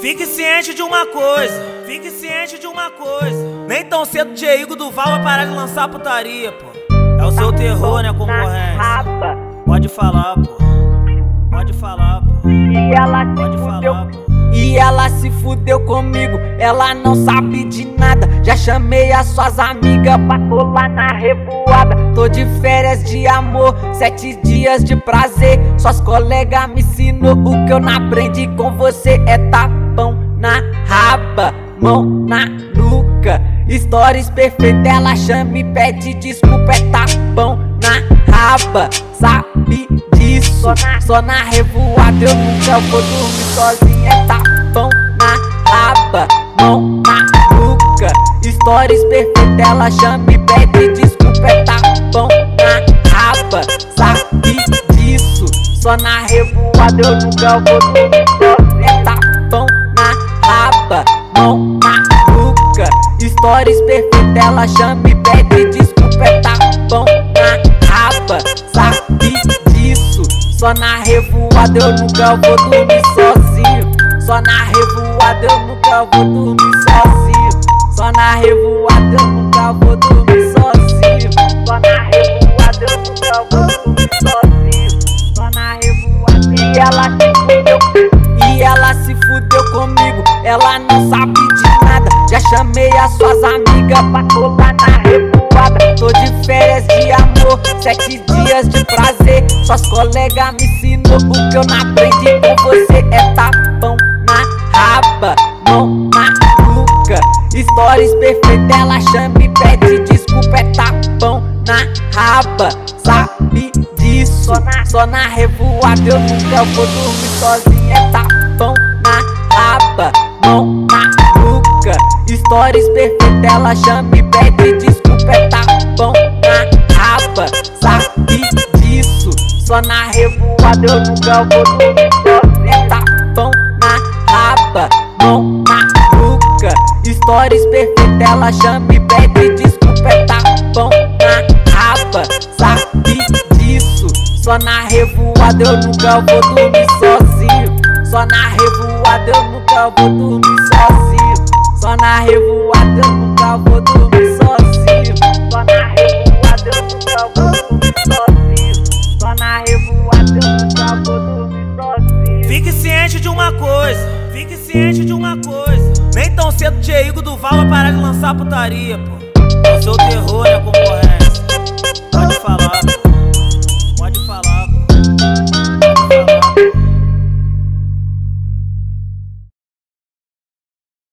Fique ciente de uma coisa, fique ciente de uma coisa. Nem tão cedo Diego do Val vai parar de lançar putaria, pô. É o seu terror, né, concorrência? Pode falar, pô. Pode falar, pô. E ela se Pode fudeu. falar, pô. E ela se fudeu comigo, ela não sabe de nada. Já chamei as suas amigas pra colar na revoada. Tô de férias de amor, sete dias de prazer. Suas colegas me ensinou o que eu não aprendi com você é tapão na raba, mão na nuca. Stories perfeitas, ela chama e pede desculpa, é tapão na raba. Sabe disso? Só na revoada eu nunca vou dormir sozinha. É tapão na raba, mão na nuca. Stories perfeitas, ela chama e pede desculpa. É tapão Só na revoada eu nunca vou dormir tapão na raba, mão na nuca. Stories perfeitas, ela chama e pede desculpa. É tapão na raba, sabe disso? Só na revoada eu nunca vou dormir sozinho. Só na revoada eu nunca vou dormir sozinho. Só na revoada eu nunca vou dormir sozinho. Só na revoada eu nunca vou ela não sabe de nada. Já chamei as suas amigas pra colar na revoada. Tô de férias de amor, sete dias de prazer. Suas colegas me ensinou o que eu não aprendi com você. É tapão na raba, mão na nuca. Stories perfeitas, ela chama e pede desculpa. É tapão na raba, sabe disso? Só na revoada eu nunca vou dormir sozinha. É tapão na raba, mão na nuca. Stories perfeitas, ela chama e pede desculpa. É tapão na raba, sabe disso? Só na revoada eu nunca vou. É tapão na raba, mão na nuca. Stories perfeitas, ela chama e pede desculpa. É tapão na sabe disso? Só na revoada eu nunca vou dormir sozinho. Só na revoada eu nunca vou dormir sozinho. Só na revoada eu nunca vou dormir sozinho. Só na revoada eu nunca vou dormir sozinho. Só na revoada eu nunca vou dormir sozinho. Fique ciente de uma coisa, fique ciente de uma coisa. Nem tão cedo Diego do Val vai parar de lançar putaria, pô. É o seu terror, né? Pode falar, pô.